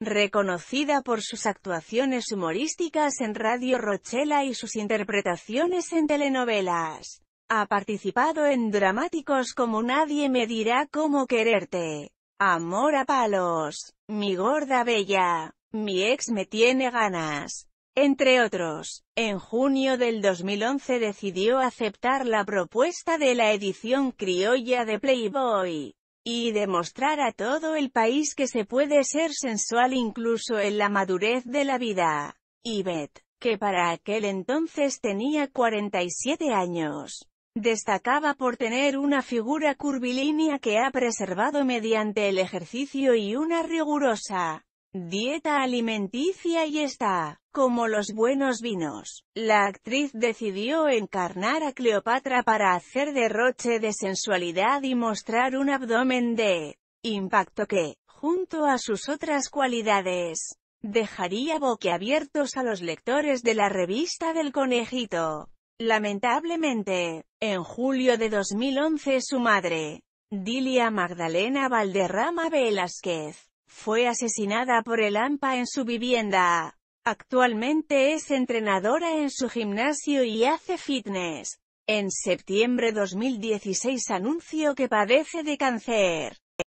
reconocida por sus actuaciones humorísticas en Radio Rochela y sus interpretaciones en telenovelas. Ha participado en dramáticos como Nadie me dirá cómo quererte, Amor a palos, Mi gorda bella, Mi ex me tiene ganas, entre otros. En junio del 2011 decidió aceptar la propuesta de la edición criolla de Playboy y demostrar a todo el país que se puede ser sensual incluso en la madurez de la vida. Yvette, que para aquel entonces tenía 47 años, destacaba por tener una figura curvilínea que ha preservado mediante el ejercicio y una rigurosa dieta alimenticia y está, como los buenos vinos. La actriz decidió encarnar a Cleopatra para hacer derroche de sensualidad y mostrar un abdomen de impacto que, junto a sus otras cualidades, dejaría boquiabiertos a los lectores de la revista del conejito. Lamentablemente, en julio de 2011 su madre, Dilia Magdalena Valderrama Velázquez, fue asesinada por el AMPA en su vivienda. Actualmente es entrenadora en su gimnasio y hace fitness. En septiembre 2016 anunció que padece de cáncer.